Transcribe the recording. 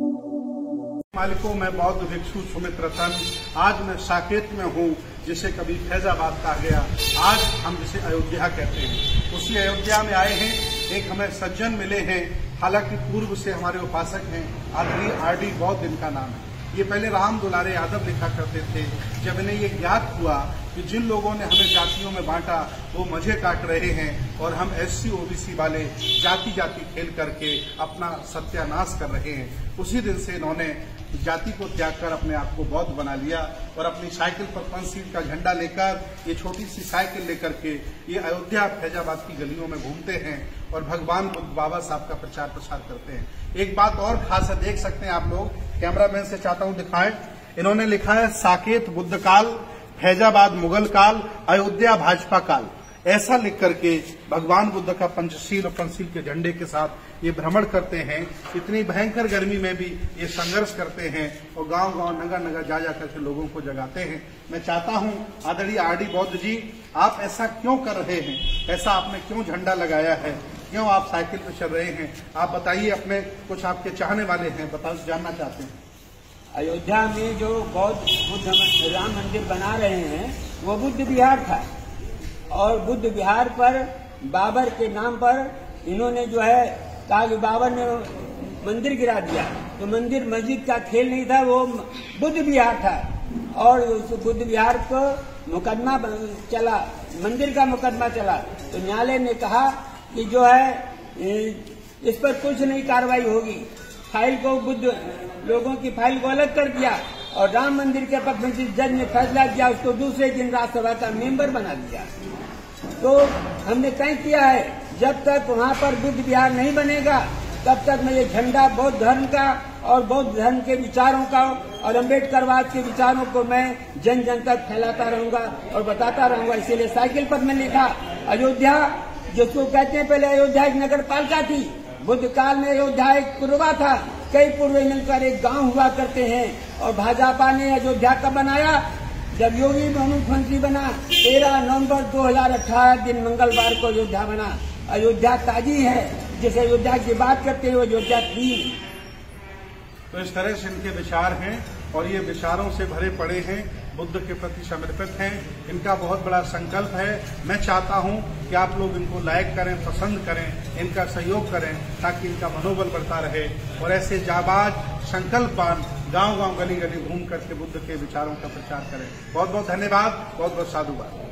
मालिकों, मैं बौद्ध भिक्षु सुमित रतन आज मैं साकेत में हूँ, जिसे कभी फैजाबाद कहा गया। आज हम जिसे अयोध्या कहते हैं। उसी अयोध्या में आए हैं, एक हमें सज्जन मिले हैं। हालाँकि पूर्व से हमारे उपासक हैं, आदरणीय आर डी बौद्ध, इनका नाम है। ये पहले राम दुलारे यादव लिखा करते थे। जब इन्हें ये ज्ञात हुआ कि जिन लोगों ने हमें जातियों में बांटा, वो मज़े काट रहे हैं और हम एससी ओबीसी वाले जाति जाति खेल करके अपना सत्यानाश कर रहे हैं। उसी दिन से इन्होंने जाति को त्याग कर अपने आप को बौद्ध बना लिया और अपनी साइकिल पर पंचशील का झंडा लेकर, ये छोटी सी साइकिल लेकर के ये अयोध्या फैजाबाद की गलियों में घूमते हैं और भगवान बुद्ध बाबा साहब का प्रचार प्रसार करते हैं। एक बात और खास है देख सकते हैं आप लोग। कैमरामैन से चाहता हूँ दिखाएँ। इन्होंने लिखा है, साकेत बुद्ध काल फैजाबाद मुगल काल, अयोध्या भाजपा काल। ऐसा लिख करके भगवान बुद्ध का पंचशील और पंचशील के झंडे के साथ ये भ्रमण करते हैं। इतनी भयंकर गर्मी में भी ये संघर्ष करते हैं और गाँव गाँव नगर नगर जा जा करके लोगों को जगाते हैं। मैं चाहता हूँ, आदरणीय आर डी बौद्ध जी, आप ऐसा क्यों कर रहे हैं? ऐसा आपने क्यों झंडा लगाया है? क्यों आप साइकिल पर चल रहे हैं? आप बताइए, अपने कुछ आपके चाहने वाले हैं बता जानना चाहते हैं। अयोध्या में जो बौद्ध बुद्ध राम मंदिर बना रहे हैं, वो बुद्ध विहार था। और बुद्ध विहार पर बाबर के नाम पर इन्होंने जो है कहा कि बाबर ने मंदिर गिरा दिया। तो मंदिर मस्जिद का खेल नहीं था, वो बुद्ध विहार था। और उस बुद्ध विहार को मुकदमा चला, मंदिर का मुकदमा चला। तो न्यायालय ने कहा कि जो है, इस पर कुछ नहीं कार्रवाई होगी। फ़ाइल को बुद्ध लोगों की फ़ाइल को अलग कर दिया और राम मंदिर के पक्ष में जिस जज ने फैसला किया, उसको दूसरे दिन राज्यसभा का मेंबर बना दिया। तो हमने तय किया है, जब तक वहाँ पर बुद्ध विहार नहीं बनेगा, तब तक मैं ये झंडा बौद्ध धर्म का और बौद्ध धर्म के विचारों का और अम्बेडकरवाद के विचारों को मैं जन जन तक फैलाता रहूँगा और बताता रहूँगा। इसीलिए साइकिल पर मैं लिखा, अयोध्या, जिसको कहते हैं, पहले अयोध्या एक नगर पालिका थी। बुद्ध काल में अयोध्या एक पूर्वा था। कई पूर्व मिलकर एक गाँव हुआ करते हैं। और भाजपा ने अयोध्या का बनाया। जब योगी मुख्यमंत्री बना, तेरह नवंबर 2018 दिन मंगलवार को अयोध्या बना। अयोध्या ताजी है। जिस अयोध्या की बात करते हैं अयोध्या थी तो इस तरह से इनके विचार हैं और ये विचारों से भरे पड़े हैं। बुद्ध के प्रति समर्पित हैं। इनका बहुत बड़ा संकल्प है। मैं चाहता हूँ कि आप लोग इनको लाइक करें, पसंद करें, इनका सहयोग करें, ताकि इनका मनोबल बढ़ता रहे। और ऐसे जाबाज, संकल्पवान गाँव गाँव गली गली घूम करके बुद्ध के विचारों का प्रचार करें। बहुत बहुत धन्यवाद बहुत बहुत साधुवाद।